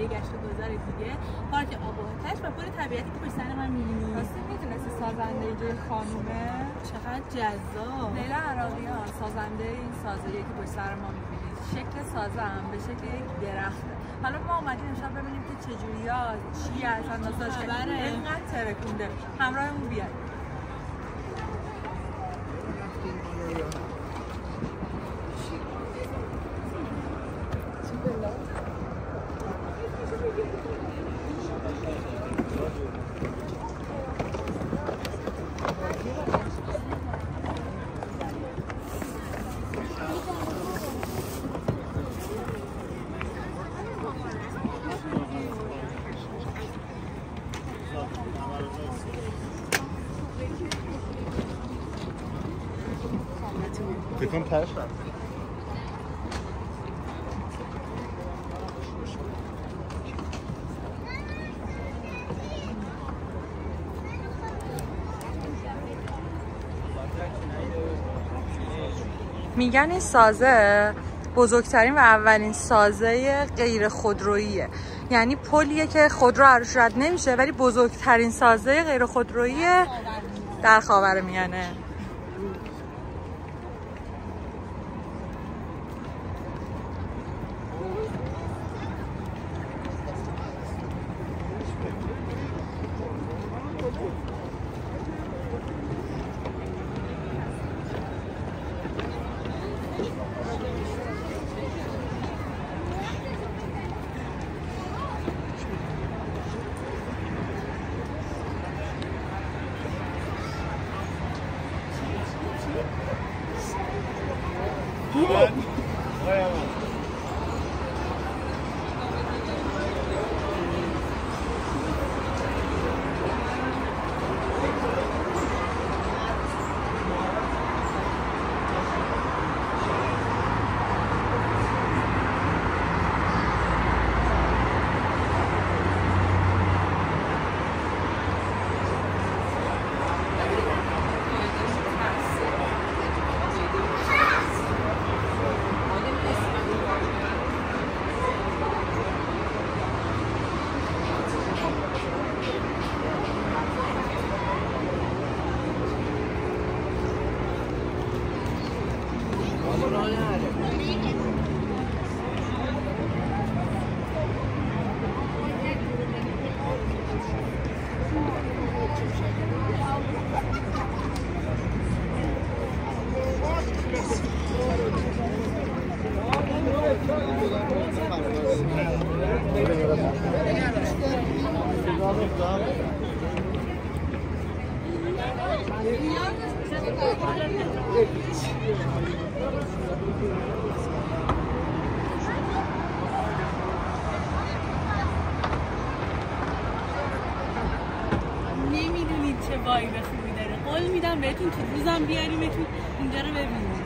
یه گشت گذار دیگه پارک آب و آتش و پل طبیعتی که پشت سر من می‌بینی. راستی می‌دونستی سازنده این خانومه؟ چقدر جذاب. لیلا عراقیان سازنده این سازه که پشت سر ما می‌بینید شکل سازه هم به شکل یک درخته حالا ما اومدیم امشب ببینیم که چجوری ها چی اصلا نازاش خبره؟ اینقدر ترکونده. همراهمون بیاید. رفت. میگن این سازه بزرگترین و اولین سازه غیر خودروییه یعنی پلیه که خودرو عروش رد نمیشه ولی بزرگترین سازه غیر خودرویی در خاورمیانه نمی‌دونید Yeah. چه وایب خوبی داره قول میدم بهتون تو روزم بیاریمتون اینجا رو ببینید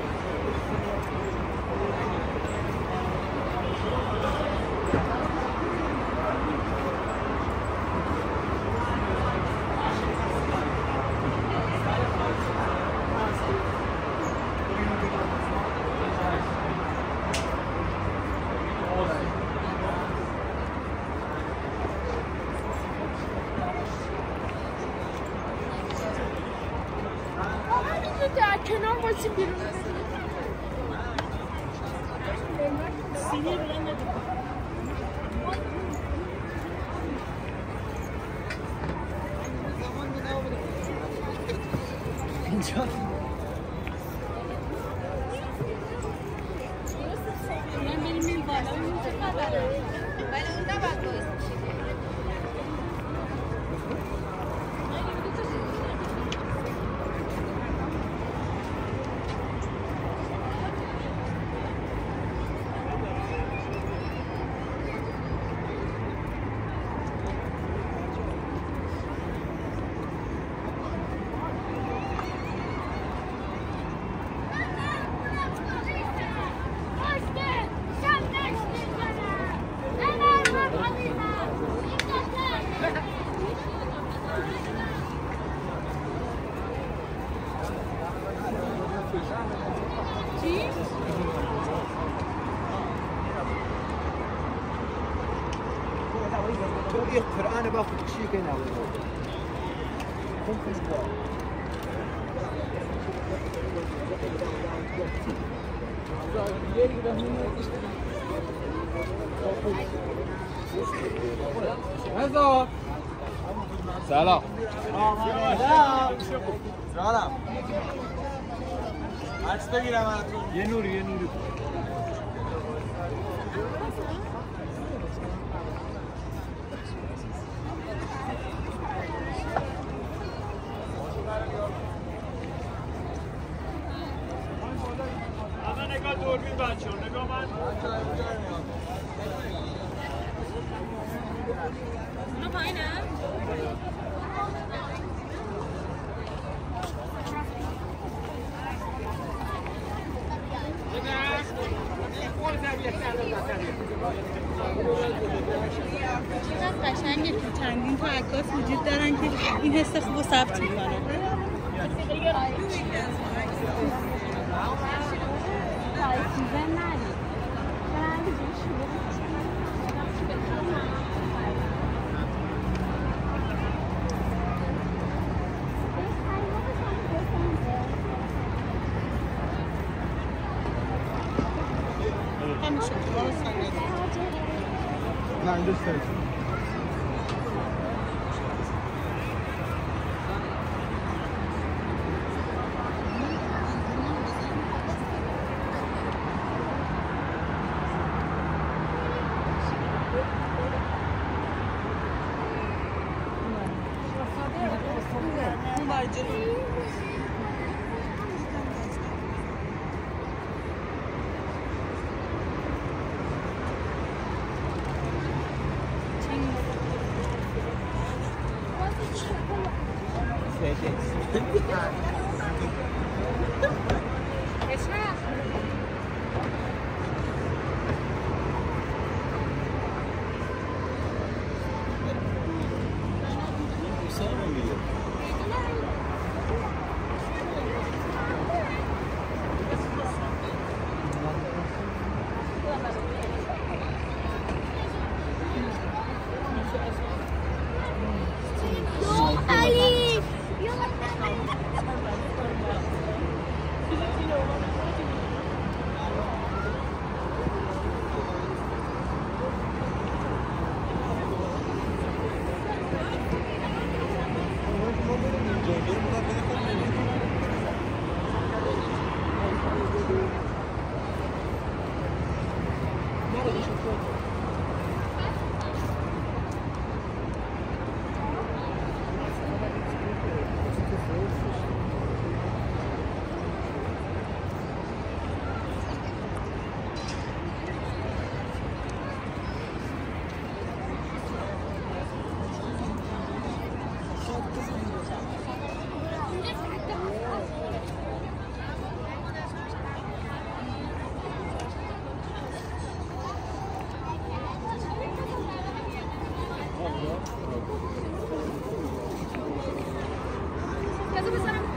Açık bir Seni bilemedim. Pincan. Benim el bailando, bailando un tabaco. سلام سلام عکس بگیرم یه نوری یه نوری چقدر قشنگه که چندین تا عکاس وجود دارن که این حس خوب ثبت می‌کنه. understood. Я записала.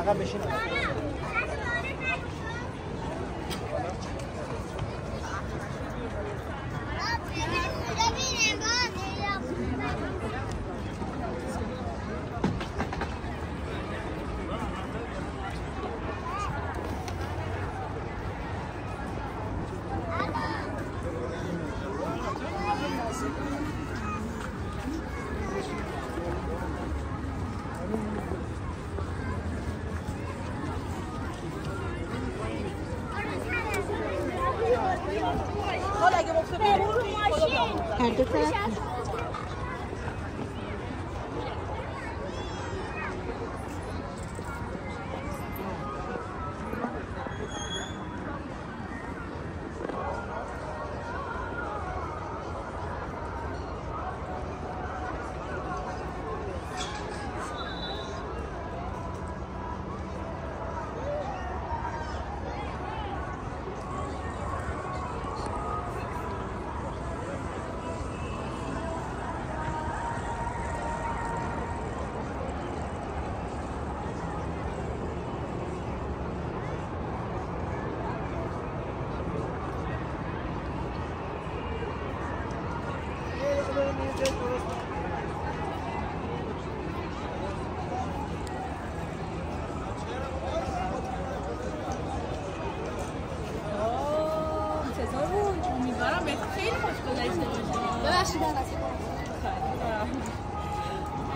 Aga beşini. ありがと。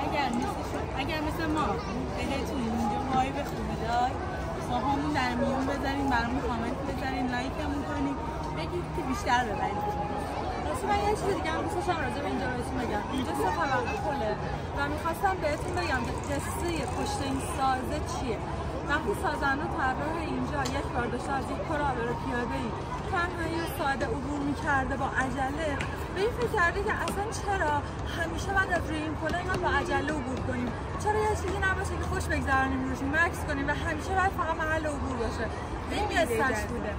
اگر اگر مثل ما بهتون اینجا وایب خوبی داد همون در میون بذارین برامون کامنت بذارین لایکمون کنین. بگید که بیشتر ببرید. راستی من یه چیز دیگه هم دوست داشتم راجع به اینجا بهتون بگم. اینجا سه طبقه کله و می‌خواستم بهتون بگم که قصه پشت این سازه چیه. وقتی سازنده طراح اینجا یک بار داشته از یک کرابر پیاده ای تنهایی و ساده عبور می‌کرده با عجله به این فکر کرده که اصلا چرا همیشه باید از روی این اینقدر با عجله عبور کنیم؟ چرا یه چیزی نباشه که خوش بگذرانیم روش مکث کنیم و همیشه باید فقط محل عبور باشه؟ این قصهش بوده.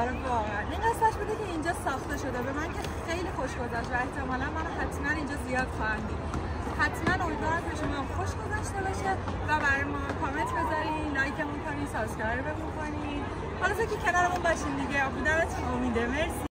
آره واقعا. این قصهش بوده که اینجا ساخته شده. به من که خیلی خوش گذشت و احتمالا من حتما اینجا زیاد خواهم دید. حتما امیدوارم که شما خوش گذشته باشه و برای ما کامنت بذارین لایکمون کنین subscribe مون کنین حالا که کنارمون باشین دیگه. بودمتون امیده مرسی.